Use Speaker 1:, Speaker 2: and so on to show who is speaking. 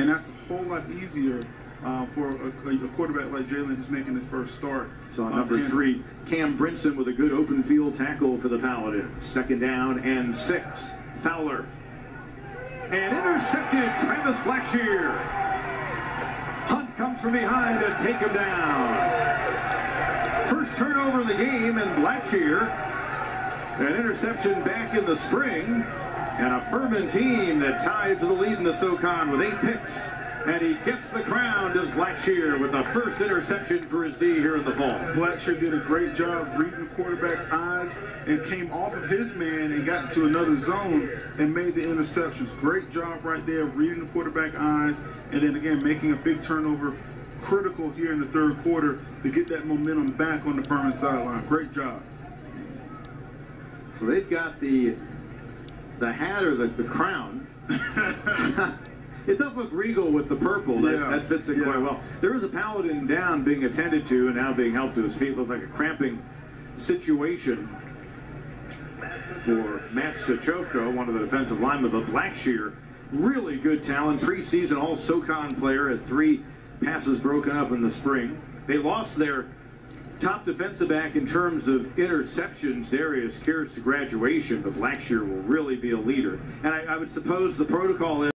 Speaker 1: and that's a whole lot easier uh, for a, a quarterback like Jalen who's making his first start.
Speaker 2: So
Speaker 1: Uh,
Speaker 2: number three, Cam Brinson with a good open field tackle for the Paladins. Second down and six. Fowler. And intercepted Travis Blackshear. Hunt comes from behind to take him down. First turnover of the game, and Blackshear, an interception back in the spring, and a Furman team that tied for the lead in the SoCon with eight picks. And he gets the crown, does Blackshear, with the first interception for his D here in the fall.
Speaker 1: Blackshear did a great job reading the quarterback's eyes and came off of his man and got into another zone and made the interceptions. Great job right there, reading the quarterback eyes, and then again making a big turnover. Critical here in the third quarter to get that momentum back on the Furman sideline. Great job.
Speaker 2: So they've got the the hat or the, the crown. it does look regal with the purple. That,
Speaker 1: Yeah,
Speaker 2: that fits it quite well. There is a paladin down being attended to and now being helped to his feet. Looks like a cramping situation for Matt Sachofko, one of the defensive linemen, but Blackshear. Really good talent. Preseason All SoCon player at three passes broken up in the spring. They lost their top defensive back in terms of interceptions, Darius Kears to graduation, but Blackshear will really be a leader. And I, I would suppose the protocol is